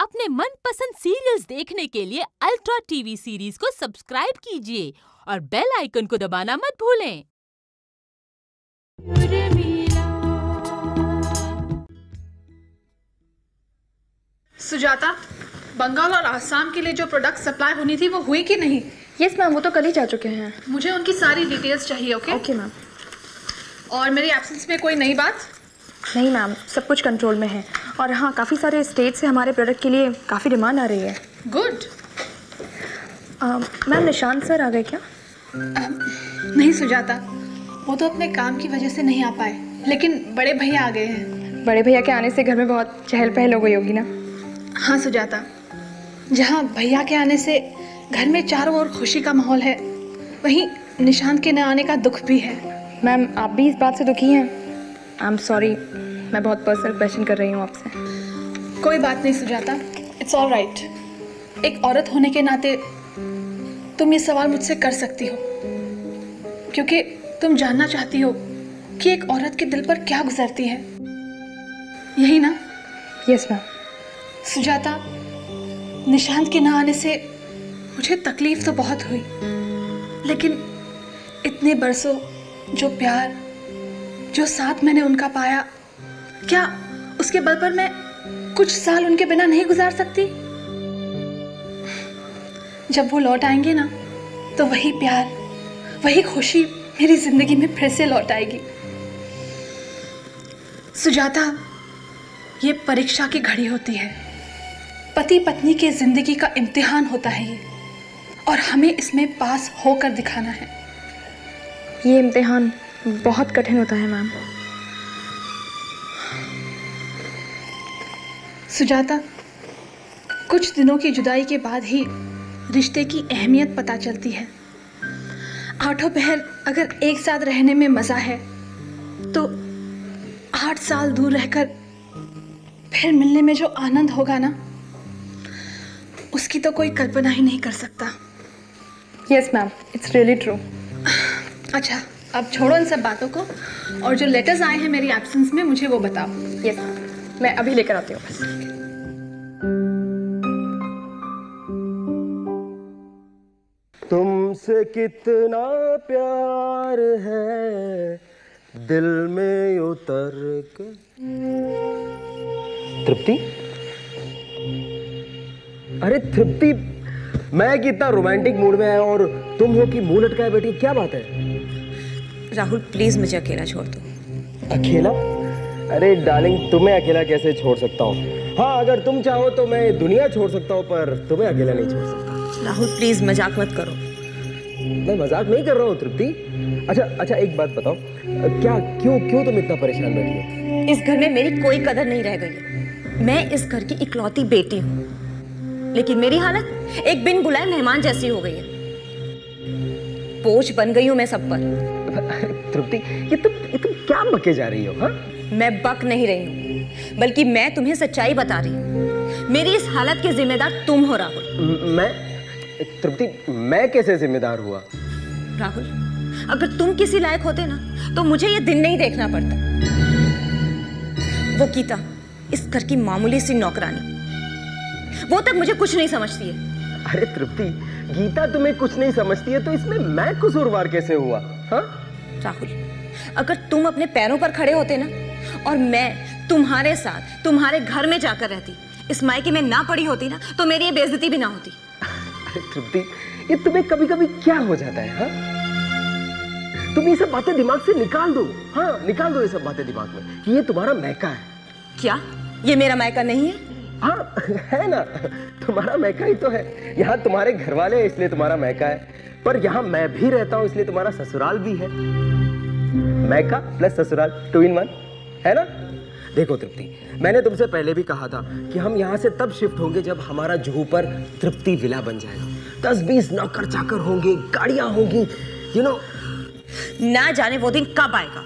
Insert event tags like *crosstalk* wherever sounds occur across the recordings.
अपने मनपसंद सीरियल्स देखने के लिए अल्ट्रा टीवी सीरीज़ को सब्सक्राइब कीजिए और बेल आइकन को दबाना मत भूलें। सुजाता बंगाल और आसाम के लिए जो प्रोडक्ट सप्लाई होनी थी वो हुई कि नहीं? यस मैम वो तो कल ही जा चुके हैं। मुझे उनकी सारी डिटेल्स चाहिए ओके ओके मैम और मेरी एब्सेंस में कोई नई बात? नहीं मैम सब कुछ कंट्रोल में है। और हाँ काफ़ी सारे स्टेट से हमारे प्रोडक्ट के लिए काफ़ी डिमांड आ रही है। गुड मैम निशांत सर आ गए क्या? नहीं सुजाता। वो तो अपने काम की वजह से नहीं आ पाए। लेकिन बड़े भैया आ गए हैं। बड़े भैया के आने से घर में बहुत चहल पहल हो गई होगी ना? हाँ सुजाता। जहाँ भैया के आने से घर में चारों ओर खुशी का माहौल है वहीं निशांत के न आने का दुख भी है। मैम आप भी इस बात से दुखी हैं? आई एम सॉरी मैं बहुत पर्सनल क्वेश्चन कर रही हूँ आपसे। कोई बात नहीं सुजाता। इट्स ऑल राइट एक औरत होने के नाते तुम ये सवाल मुझसे कर सकती हो। क्योंकि तुम जानना चाहती हो कि एक औरत के दिल पर क्या गुजरती है। यही ना? यस मैम सुजाता निशांत के ना आने से मुझे तकलीफ़ तो बहुत हुई। लेकिन इतने बरसों जो प्यार जो साथ मैंने उनका पाया, क्या उसके बल पर मैं कुछ साल उनके बिना नहीं गुजार सकती? जब वो लौट आएँगे ना तो वही प्यार, वही खुशी मेरी ज़िंदगी में फिर से लौट आएगी। सुजाता, ये परीक्षा की घड़ी होती है। पति पत्नी के ज़िंदगी का इम्तिहान होता है ये, और हमें इसमें पास होकर दिखाना है। ये इम्तिहान बहुत कठिन होता है मैम। सुजाता कुछ दिनों की जुदाई के बाद ही रिश्ते की अहमियत पता चलती है। आठों पहर अगर एक साथ रहने में मज़ा है तो आठ साल दूर रहकर फिर मिलने में जो आनंद होगा ना उसकी तो कोई कल्पना ही नहीं कर सकता। Yes ma'am it's really true अच्छा अब छोड़ो इन सब बातों को। और जो लेटर्स आए हैं मेरी एब्सेंस में, मुझे वो बताओ। यस मैं अभी लेकर आती हूँ। तुमसे कितना प्यार है, दिल में उतर के तृप्ति? अरे तृप्ति, मैं कितना रोमांटिक मूड में है और तुम हो कि मुँह लटकाए बैठी, क्या बात है? राहुल प्लीज़ मुझे अकेला छोड़ दो। अकेला? अरे डार्लिंग तुम्हें अकेला कैसे छोड़ सकता हूँ? हाँ अगर तुम चाहो तो मैं दुनिया छोड़ सकता हूँ पर तुम्हें अकेला नहीं छोड़ सकता। राहुल प्लीज़ मज़ाक मत करो। मैं मज़ाक नहीं कर रहा हूँ तृप्ति। अच्छा अच्छा एक बात बताओ। क्या क्यों क्यों तुम इतना परेशान बैठी हो? इस घर में मेरी कोई कदर नहीं रह गई। मैं इस घर की इकलौती बेटी हूँ। लेकिन मेरी हालत एक बिन बुलाए मेहमान जैसी हो गई है। बोझ बन गई हूँ मैं सब पर। तृप्ति ये तुम ये तुम क्या बके जा रही हो हाँ? मैं बक नहीं रही हूँ बल्कि मैं तुम्हें सच्चाई बता रही हूँ। मेरी इस हालत के जिम्मेदार तुम हो राहुल। मैं तृप्ति मैं कैसे जिम्मेदार हुआ? राहुल अगर तुम किसी लायक होते ना तो मुझे ये दिन नहीं देखना पड़ता। वो गीता इस घर की मामूली सी नौकरानी। वो तक मुझे कुछ नहीं समझती है। अरे तृप्ति गीता तुम्हें कुछ नहीं समझती है तो इसमें मैं कसूरवार कैसे हुआ? हाँ? राहुल अगर तुम अपने पैरों पर खड़े होते ना और मैं तुम्हारे साथ तुम्हारे घर में जाकर रहती इस मायके में ना पड़ी होती ना तो मेरी ये बेइज्जती भी ना होती। अरे तृप्ति ये तुम्हें कभी कभी क्या हो जाता है हाँ? तुम ये सब बातें दिमाग से निकाल दो हाँ निकाल दो ये सब बातें दिमाग में कि ये तुम्हारा मैका है। क्या? ये मेरा मायका नहीं है? हाँ है ना? तुम्हारा मैका ही तो है। यहाँ तुम्हारे घर वाले हैं इसलिए तुम्हारा मैका है। पर यहाँ मैं भी रहता हूँ इसलिए तुम्हारा ससुराल भी है। मैका प्लस ससुराल टू इन वन है ना? देखो तृप्ति मैंने तुमसे पहले भी कहा था कि हम यहाँ से तब शिफ्ट होंगे जब हमारा जुहू पर तृप्ति विला बन जाएगा। दस बीस नौकर चाकर होंगे गाड़ियाँ होंगी यू नो ना जाने वो दिन कब आएगा।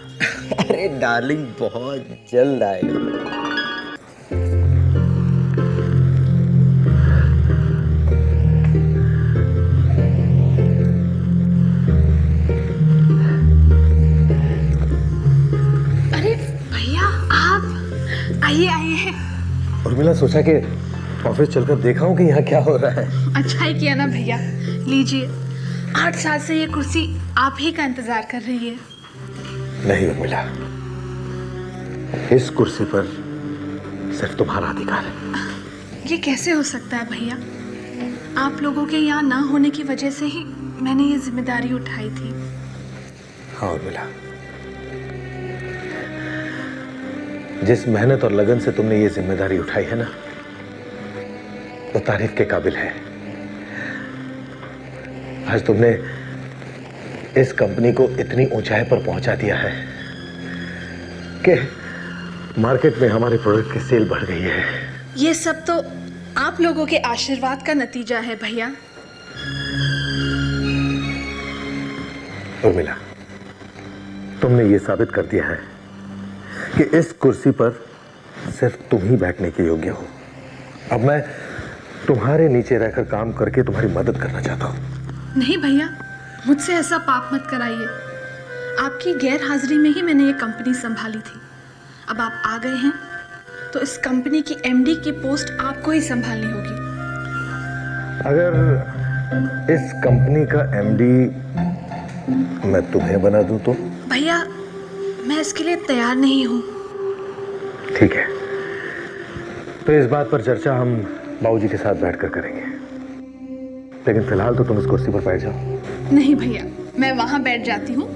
*laughs* अरे डार्लिंग बहुत जल्द आएगा। उर्मिला सोचा कि ऑफ़िस चलकर देखा हूँ कि यहाँ क्या हो रहा है। अच्छा ही किया ना भैया। लीजिए। आठ साल से ये कुर्सी आप ही का इंतज़ार कर रही है। नहीं उर्मिला। इस कुर्सी पर सिर्फ़ तुम्हारा अधिकार है। ये कैसे हो सकता है भैया? आप लोगों के यहाँ ना होने की वजह से ही मैंने ये ज़िम्मेदारी उठाई थी। हाँ उर्मिला। जिस मेहनत और लगन से तुमने ये ज़िम्मेदारी उठाई है ना वो तारीफ़ के काबिल है। आज तुमने इस कंपनी को इतनी ऊंचाई पर पहुँचा दिया है कि मार्केट में हमारे प्रोडक्ट की सेल बढ़ गई है। ये सब तो आप लोगों के आशीर्वाद का नतीजा है भैया। उर्मिला तुमने ये साबित कर दिया है कि इस कुर्सी पर सिर्फ़ तुम ही बैठने के योग्य हो। अब मैं तुम्हारे नीचे रहकर काम करके तुम्हारी मदद करना चाहता हूँ। नहीं भैया मुझसे ऐसा पाप मत कराइए। आपकी गैर हाजिरी में ही मैंने ये कंपनी संभाली थी। अब आप आ गए हैं तो इस कंपनी की एमडी की पोस्ट आपको ही संभालनी होगी। अगर इस कंपनी का एमडी मैं तुम्हें बना दूँ तो? भैया मैं इसके लिए तैयार नहीं हूँ। ठीक है। तो इस बात पर चर्चा हम बाबूजी के साथ बैठकर करेंगे। लेकिन फ़िलहाल तो तुम इस कुर्सी पर बैठ जाओ। नहीं भैया मैं वहाँ बैठ जाती हूँ।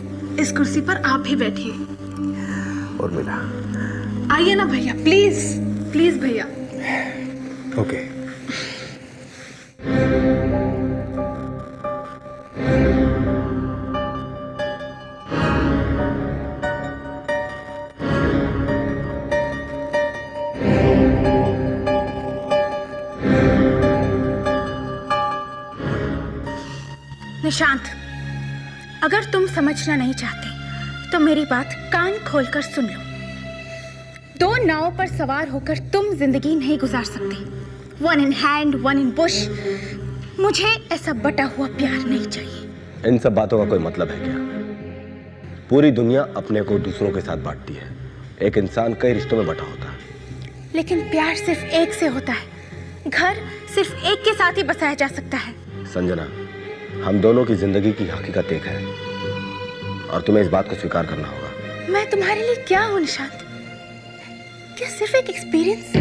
इस कुर्सी पर आप ही बैठिए। और मिला आइए ना भैया प्लीज़ प्लीज़ भैया। ओके। निशांत अगर तुम समझना नहीं चाहते तो मेरी बात कान खोलकर सुन लो। दो नावों पर सवार होकर तुम ज़िंदगी नहीं गुजार सकते। One in hand one in bush मुझे ऐसा बटा हुआ प्यार नहीं चाहिए। इन सब बातों का कोई मतलब है क्या? पूरी दुनिया अपने को दूसरों के साथ बांटती है। एक इंसान कई रिश्तों में बटा होता है। लेकिन प्यार सिर्फ़ एक से होता है। घर सिर्फ़ एक के साथ ही बसाया जा सकता है। संजना हम दोनों की ज़िंदगी की हकीकत एक है। और तुम्हें इस बात को स्वीकार करना होगा। मैं तुम्हारे लिए क्या हूँ निशांत? क्या सिर्फ़ एक एक्सपीरियंस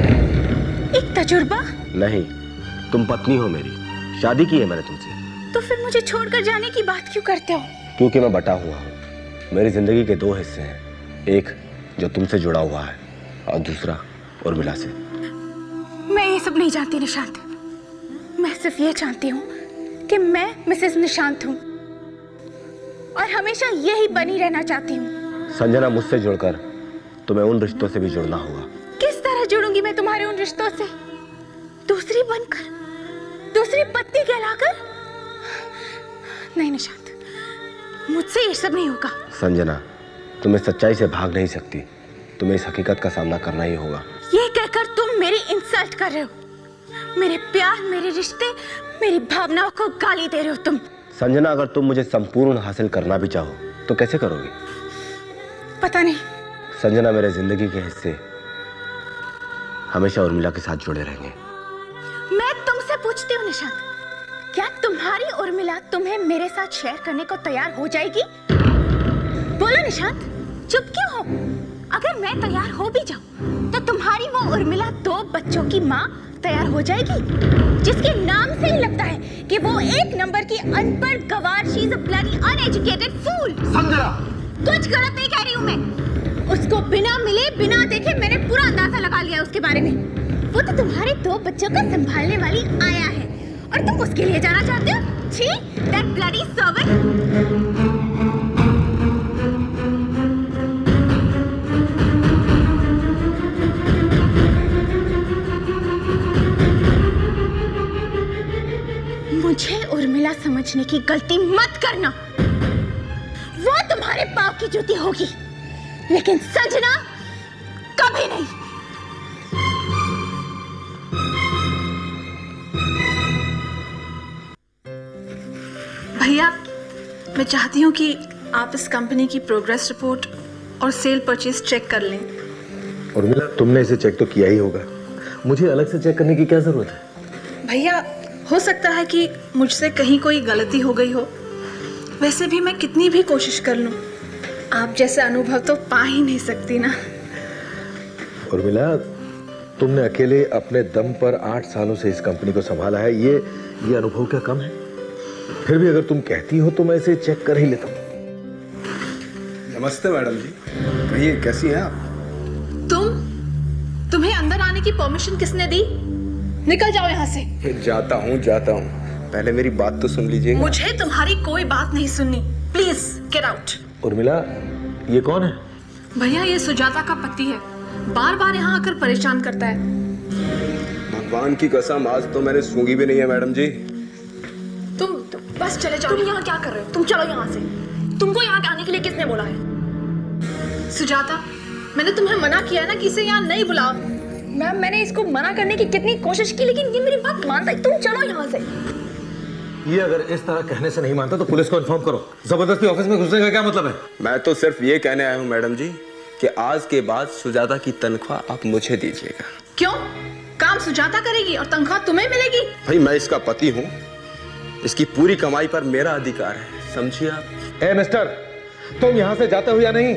एक तजुर्बा? नहीं तुम पत्नी हो मेरी। शादी की है मैंने तुमसे। तो फिर मुझे छोड़कर जाने की बात क्यों करते हो? क्योंकि मैं बटा हुआ हूँ। मेरी ज़िंदगी के दो हिस्से हैं। एक जो तुमसे जुड़ा हुआ है और दूसरा उर्मिला से। मैं ये सब नहीं जानती निशांत। मैं सिर्फ़ ये जानती हूँ कि मैं मिसेस निशांत हूँ। और हमेशा यही बनी रहना चाहती हूँ। संजना मुझसे जुड़कर तुम्हें उन रिश्तों से भी जुड़ना होगा। किस तरह जुड़ूँगी मैं तुम्हारे उन रिश्तों से? दूसरी बनकर दूसरी पत्नी कहलाकर? नहीं निशांत मुझसे ये सब नहीं होगा। संजना तुम इस सच्चाई से भाग नहीं सकती। तुम्हें इस हकीकत का सामना करना ही होगा। ये कहकर तुम मेरी इंसल्ट कर रहे हो। मेरे प्यार मेरे रिश्ते मेरी भावनाओं को गाली दे रहे हो तुम। संजना अगर तुम मुझे संपूर्ण हासिल करना भी चाहो तो कैसे करोगे? पता नहीं। संजना मेरे ज़िंदगी के हिस्से हमेशा उर्मिला के साथ जुड़े रहेंगे। मैं तुमसे पूछती हूँ निशांत क्या तुम्हारी उर्मिला तुम्हें मेरे साथ शेयर करने को तैयार हो जाएगी? बोलो निशांत चुप क्यों हो? अगर मैं तैयार हो भी जाऊँ तो तुम्हारी वो उर्मिला दो बच्चों की माँ तैयार हो जाएगी जिसके नाम से ही लगता है कि वो एक नंबर की अनपढ़ गवार she is a bloody uneducated fool Sanjana कुछ गलत नहीं कह रही हूँ मैं। उसको बिना मिले बिना देखे मैंने पूरा अंदाज़ा लगा लिया उसके बारे में। वो तो तुम्हारे दो बच्चों को संभालने वाली आया है और तुम उसके लिए जाना चाहते हो? छी दैट ब्लडी सर्वेंट समझने की गलती मत करना। वो तुम्हारे पाप की जूती होगी लेकिन संजना कभी नहीं। भैया मैं चाहती हूँ कि आप इस कंपनी की प्रोग्रेस रिपोर्ट और सेल परचेज चेक कर लें। उर्मिला तुमने इसे चेक तो किया ही होगा। मुझे अलग से चेक करने की क्या ज़रूरत है? भैया हो सकता है कि मुझसे कहीं कोई गलती हो गई हो। वैसे भी मैं कितनी भी कोशिश कर लूँ आप जैसे अनुभव तो पा ही नहीं सकती ना। उर्मिला तुमने अकेले अपने दम पर आठ सालों से इस कंपनी को संभाला है। ये ये अनुभव क्या कम है? फिर भी अगर तुम कहती हो तो मैं इसे चेक कर ही लेता हूँ। नमस्ते मैडम जी। कहिए कैसी हैं आप? तुम तुम्हें अंदर आने की परमिशन किसने दी? निकल जाओ यहाँ से। जाता हूँ जाता हूँ। पहले मेरी बात तो सुन लीजिएगा मुझे तुम्हारी कोई बात नहीं सुननी। प्लीज़ गेट आउट उर्मिला ये कौन है? भैया ये सुजाता का पति है। बार बार यहाँ आकर परेशान करता है। भगवान की कसम आज तो मैंने सूँगी भी नहीं है मैडम जी। तुम, तुम बस चले जाओ। तुम यहाँ क्या कर रहे हो? तुम चलो यहाँ से। तुमको यहाँ आने के लिए किसने बोला है? सुजाता मैंने तुम्हें मना किया है ना कि इसे यहाँ नहीं बुलाओ। मैम मैंने इसको मना करने की कितनी कोशिश की लेकिन ये मेरी बात मानता है। तुम चलो यहाँ से। ये अगर इस तरह कहने से नहीं मानता तो पुलिस को इन्फॉर्म करो। ज़बरदस्ती ऑफ़िस में घुसने का क्या मतलब है? मैं तो सिर्फ़ ये कहने आया हूँ मैडम जी कि आज के बाद सुजाता की तनख्वाह आप मुझे दीजिएगा। क्यों? काम सुजाता करेगी और तनख्वाह तुम्हें मिलेगी? भाई मैं इसका पति हूँ। इसकी पूरी कमाई पर मेरा अधिकार है समझिए आप? ए मिस्टर तुम यहाँ से जाते हो या नहीं?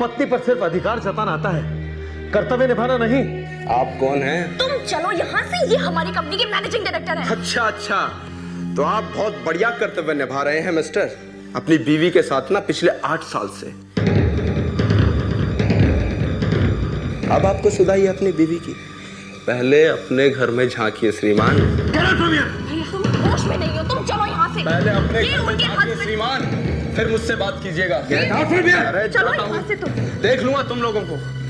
पत्नी पर सिर्फ़ अधिकार जताना आता है। कर्तव्य निभाना नहीं। आप कौन हैं? तुम चलो यहाँ से ये हमारी कंपनी के मैनेजिंग डायरेक्टर है। अच्छा अच्छा। तो आप बहुत बढ़िया कर्तव्य निभा रहे हैं मिस्टर अपनी बीवी के साथ ना पिछले आठ साल से। अब आपको सुधाई अपनी बीवी की। पहले अपने घर में झांकिए श्रीमान। तुम होश में नहीं हो तुम चलो यहाँ से। पहले अपने घर में उनके झांकिए श्रीमान। फिर मुझसे बात कीजिएगा। अरे चलो यहाँ से तुम। देख लूँगा तुम लोगों को।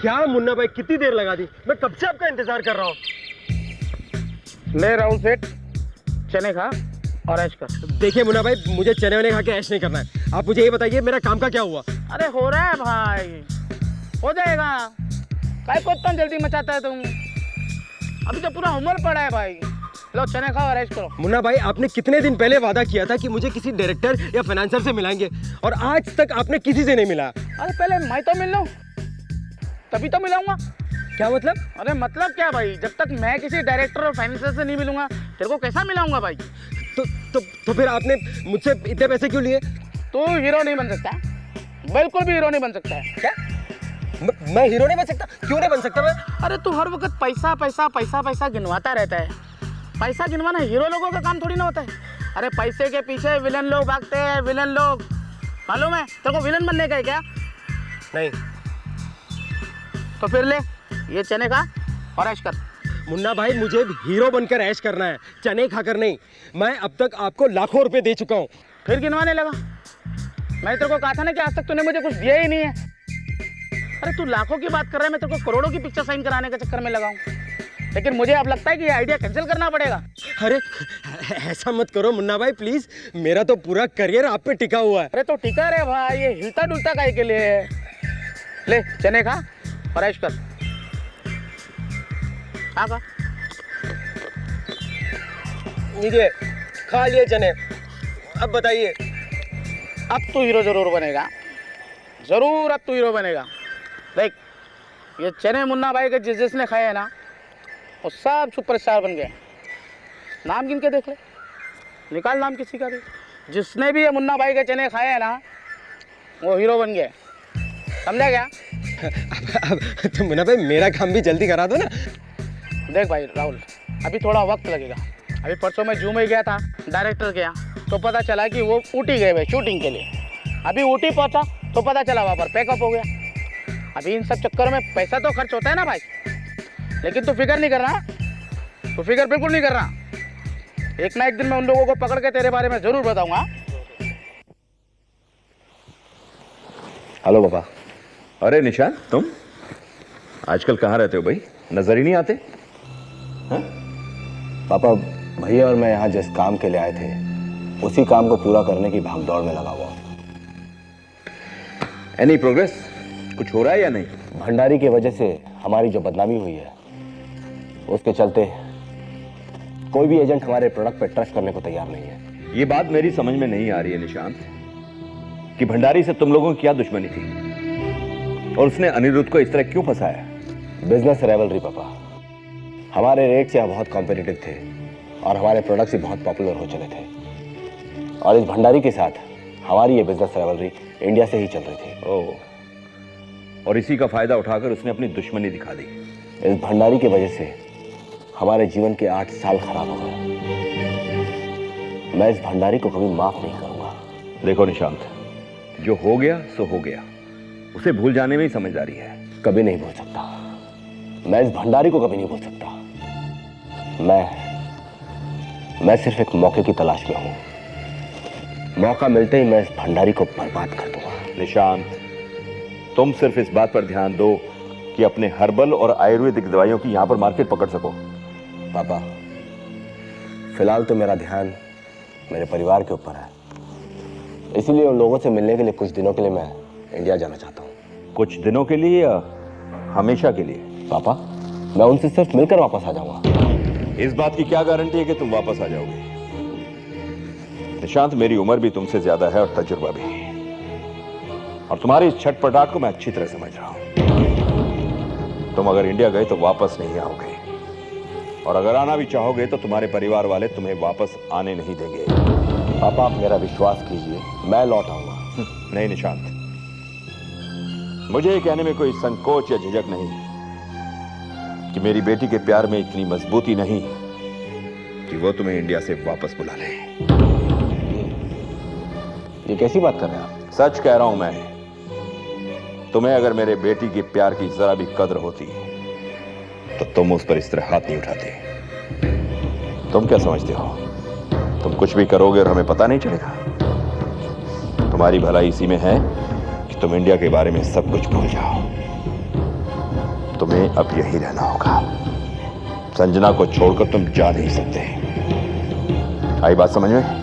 क्या मुन्ना भाई कितनी देर लगा दी? मैं कब से आपका इंतज़ार कर रहा हूँ? ले रहा हूँ सेठ चने खा और ऐश कर। देखिए मुन्ना भाई मुझे चने वने खा के ऐश नहीं करना है। आप मुझे ये बताइए मेरा काम का क्या हुआ? अरे हो रहा है भाई। हो जाएगा। काय को इतना जल्दी मचाता है तुम। अभी तो पूरा उम्र पड़ा है भाई। लो चने खाओ और ऐश करो। मुन्ना भाई आपने कितने दिन पहले वादा किया था कि मुझे किसी डायरेक्टर या फाइनेंसर से मिलाएँगे? और आज तक आपने किसी से नहीं मिला। अरे पहले मैं तो मिल। लूँ तभी तो मिलाऊँगा। क्या मतलब? अरे मतलब क्या भाई? जब तक मैं किसी डायरेक्टर और फाइनेंसर से नहीं मिलूँगा तेरे को कैसा मिलाऊँगा भाई? तो तो तो फिर आपने मुझसे इतने पैसे क्यों लिए? तू हीरो नहीं बन सकता। बिल्कुल भी हीरो नहीं बन सकता। है क्या? म- मैं हीरो नहीं बन सकता? क्यों नहीं बन सकता मैं? अरे तू हर वक्त पैसा पैसा पैसा पैसा गिनवाता रहता है। पैसा गिनवाना हीरो लोगों का काम थोड़ी ना होता है। अरे पैसे के पीछे विलन लोग भागते हैं विलन लोग। मालूम है? तेरे को विलन बनने का है क्या? नहीं। तो फिर ले ये चने का और ऐश कर। मुन्ना भाई मुझे हीरो बनकर ऐश करना है चने खाकर नहीं। मैं अब तक आपको लाखों रुपए दे चुका हूँ। फिर गिनवाने लगा। मैं तेरे को कहा था ना कि आज तक तूने मुझे कुछ दिया ही नहीं है। अरे तू लाखों की बात कर रहा है मैं तेरे को करोड़ों की पिक्चर साइन कराने के चक्कर में लगाऊँ लेकिन मुझे अब लगता है कि ये आइडिया कैंसिल करना पड़ेगा। अरे ऐसा मत करो मुन्ना भाई प्लीज़ मेरा तो पूरा करियर आप पे टिका हुआ है। अरे तो टिका रे भाई ये हिलता डुलता काय के लिए ले चने खा। और ऐश कर खा लीजिए खा लिए चने। अब बताइए, अब तू हीरो ज़रूर बनेगा। ज़रूर अब तू हीरो बनेगा। देख, ये चने मुन्ना भाई के जिस जिसने खाए हैं ना, वो सब सुपरस्टार बन गए। नाम गिन के देख ले। निकाल नाम किसी का भी। जिसने भी ये मुन्ना भाई के चने खाए हैं ना, वो हीरो बन गए। समझा क्या? अब, *laughs* अब तो मुन्ना भाई मेरा काम भी जल्दी करा दो ना। देख भाई राहुल अभी थोड़ा वक्त लगेगा। अभी परसों मैं जू में गया था डायरेक्टर के यहाँ। तो पता चला कि वो ऊटी गए हुए शूटिंग के लिए। अभी ऊटी पहुँचा तो पता चला वहाँ पर पैकअप हो गया। अभी इन सब चक्करों में पैसा तो खर्च होता है ना भाई। लेकिन तू फ़िक्र नहीं कर रहा तू फ़िक्र बिल्कुल नहीं कर रहा। एक ना एक दिन मैं उन लोगों को पकड़ के तेरे बारे में ज़रूर बताऊँगा। हेलो पापा। अरे, निशान, तुम? आजकल कहाँ रहते हो भाई? नज़र ही नहीं आते? हाँ? पापा, भैया और मैं यहाँ जिस काम के लिए आए थे, उसी काम को पूरा करने की भागदौड़ में लगा हुआ एनी प्रोग्रेस कुछ हो रहा है या नहीं? भंडारी की वजह से हमारी जो बदनामी हुई है, उसके चलते कोई भी एजेंट हमारे प्रोडक्ट पे ट्रस्ट करने को तैयार नहीं है। ये बात मेरी समझ में नहीं आ रही है, निशांत, कि भंडारी से तुम लोगों की क्या दुश्मनी थी? और उसने अनिरुद्ध को इस तरह क्यों फंसाया? बिज़नेस रेवलरी पापा। हमारे रेट से बहुत कॉम्पिटेटिव थे और हमारे प्रोडक्ट्स भी बहुत पॉपुलर हो चले थे। और इस भंडारी के साथ हमारी ये बिज़नेस रेवलरी इंडिया से ही चल रही थी। ओह। और इसी का फ़ायदा उठाकर उसने अपनी दुश्मनी दिखा दी। इस भंडारी की वजह से हमारे जीवन के आठ साल खराब हो गए। मैं इस भंडारी को कभी माफ़ नहीं करूँगा। देखो निशांत जो हो गया सो हो गया। उसे भूल जाने में ही समझदारी है। कभी नहीं भूल सकता। मैं इस भंडारी को कभी नहीं भूल सकता। मैं मैं सिर्फ़ एक मौके की तलाश में हूँ। मौका मिलते ही मैं इस भंडारी को बर्बाद कर दूँगा। निशांत तुम सिर्फ़ इस बात पर ध्यान दो कि अपने हर्बल और आयुर्वेदिक दवाइयों की यहाँ पर मार्केट पकड़ सको। पापा फ़िलहाल तो मेरा ध्यान मेरे परिवार के ऊपर है। इसीलिए उन लोगों से मिलने के लिए कुछ दिनों के लिए मैं इंडिया जाना चाहता हूँ। कुछ दिनों के लिए या हमेशा के लिए? पापा मैं उनसे सिर्फ़ मिलकर वापस आ जाऊँगा। इस बात की क्या गारंटी है कि तुम वापस आ जाओगे? निशांत मेरी उम्र भी तुमसे ज़्यादा है और तजुर्बा भी। और तुम्हारी इस छटपटाट को मैं अच्छी तरह समझ रहा हूँ। तुम अगर इंडिया गए तो वापस नहीं आओगे। और अगर आना भी चाहोगे तो तुम्हारे परिवार वाले तुम्हें वापस आने नहीं देंगे। पापा आप मेरा विश्वास कीजिए मैं लौट आऊँगा। नहीं निशांत। मुझे ये कहने में कोई संकोच या झिझक नहीं कि मेरी बेटी के प्यार में इतनी मजबूती नहीं कि वो तुम्हें इंडिया से वापस बुला ले। ये कैसी बात कर रहे हैं आप? सच कह रहा हूँ मैं तुम्हें अगर मेरे बेटी के प्यार की जरा भी कदर होती तो तुम उस पर इस तरह हाथ नहीं उठाते। तुम क्या समझते हो? तुम कुछ भी करोगे और हमें पता नहीं चलेगा। तुम्हारी भलाई इसी में है तुम इंडिया के बारे में सब कुछ भूल जाओ। तुम्हें अब यही रहना होगा। संजना को छोड़कर तुम जा नहीं सकते। आई बात समझ में?